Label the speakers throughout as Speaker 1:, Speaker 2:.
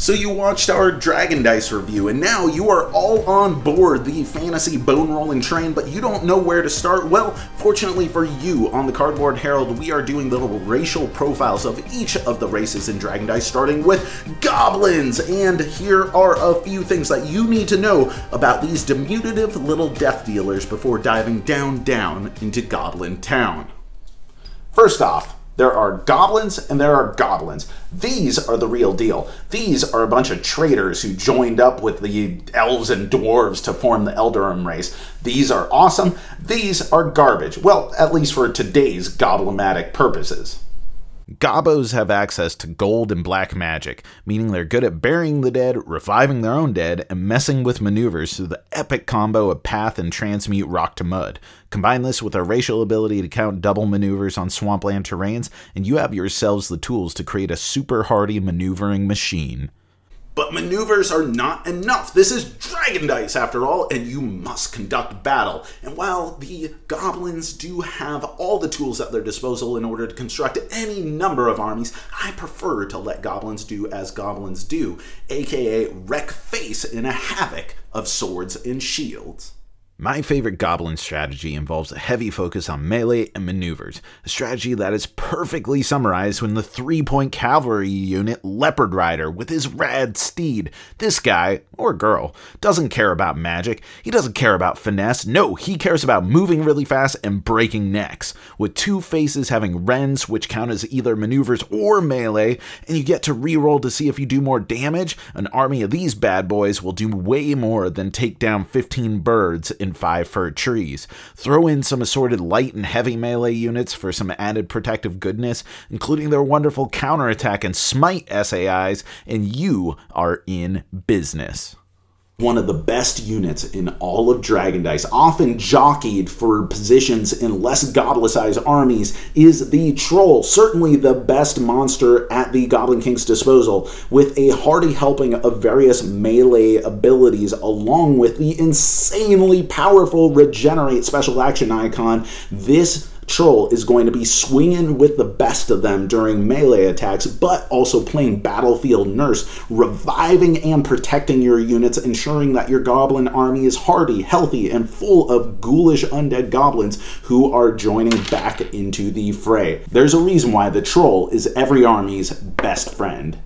Speaker 1: So you watched our Dragon Dice review, and now you are all on board the fantasy bone rolling train, but you don't know where to start? Well, fortunately for you, on the Cardboard Herald, we are doing little racial profiles of each of the races in Dragon Dice, starting with goblins. And here are a few things that you need to know about these diminutive little death dealers before diving down, down into Goblin Town. First off, there are goblins and there are goblins. These are the real deal. These are a bunch of traitors who joined up with the elves and dwarves to form the Eldarim race. These are awesome. These are garbage. Well, at least for today's goblematic purposes.
Speaker 2: Gobos have access to gold and black magic, meaning they're good at burying the dead, reviving their own dead, and messing with maneuvers through the epic combo of path and transmute rock to mud. Combine this with their racial ability to count double maneuvers on swampland terrains, and you have yourselves the tools to create a super hardy maneuvering machine.
Speaker 1: But maneuvers are not enough. This is Dragon Dice, after all, and you must conduct battle. And while the goblins do have all the tools at their disposal in order to construct any number of armies, I prefer to let goblins do as goblins do, aka wreck face in a havoc of swords and shields.
Speaker 2: My favorite goblin strategy involves a heavy focus on melee and maneuvers, a strategy that is perfectly summarized when the three point cavalry unit Leopard Rider with his rad steed. This guy, or girl, doesn't care about magic, he doesn't care about finesse, no, he cares about moving really fast and breaking necks. With two faces having rends, which count as either maneuvers or melee, and you get to reroll to see if you do more damage, an army of these bad boys will do way more than take down 15 birds in five fir trees. Throw in some assorted light and heavy melee units for some added protective goodness, including their wonderful counterattack and smite SAIs, and you are in business
Speaker 1: one of the best units in all of Dragon Dice, often jockeyed for positions in less goblin-sized armies, is the Troll. Certainly the best monster at the Goblin King's disposal, with a hearty helping of various melee abilities, along with the insanely powerful Regenerate special action icon. This Troll is going to be swinging with the best of them during melee attacks, but also playing battlefield nurse, reviving and protecting your units, ensuring that your goblin army is hardy, healthy, and full of ghoulish undead goblins who are joining back into the fray. There's a reason why the Troll is every army's best friend.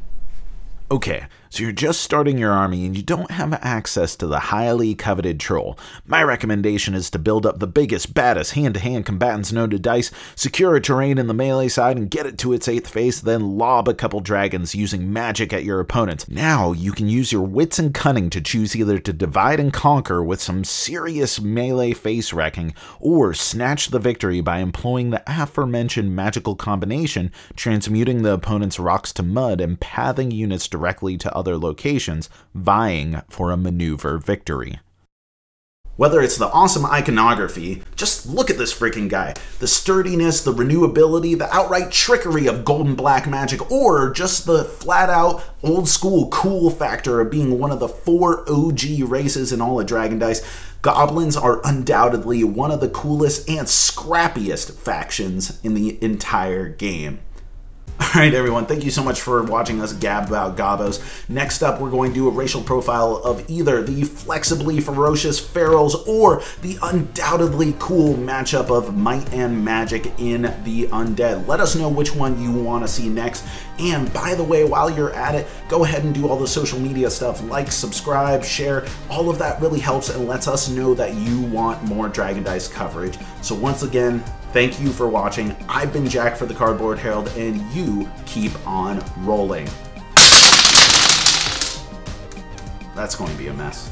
Speaker 2: Okay, so you're just starting your army and you don't have access to the highly coveted troll. My recommendation is to build up the biggest, baddest hand-to-hand combatants known to DICE, secure a terrain in the melee side and get it to its 8th phase, then lob a couple dragons using magic at your opponent. Now you can use your wits and cunning to choose either to divide and conquer with some serious melee face wrecking, or snatch the victory by employing the aforementioned magical combination, transmuting the opponent's rocks to mud and pathing units directly to other locations, vying for a maneuver victory.
Speaker 1: Whether it's the awesome iconography, just look at this freaking guy. The sturdiness, the renewability, the outright trickery of golden black magic, or just the flat out old school cool factor of being one of the four OG races in all of Dragon Dice, goblins are undoubtedly one of the coolest and scrappiest factions in the entire game. Alright everyone, thank you so much for watching us gab about Gobos. Next up, we're going to do a racial profile of either the flexibly ferocious Ferals or the undoubtedly cool matchup of Might and Magic in the Undead. Let us know which one you want to see next. And by the way, while you're at it, go ahead and do all the social media stuff. Like, subscribe, share. All of that really helps and lets us know that you want more Dragon Dice coverage. So once again, Thank you for watching. I've been Jack for the Cardboard Herald, and you keep on rolling. That's going to be a mess.